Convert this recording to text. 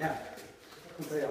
你看就这样。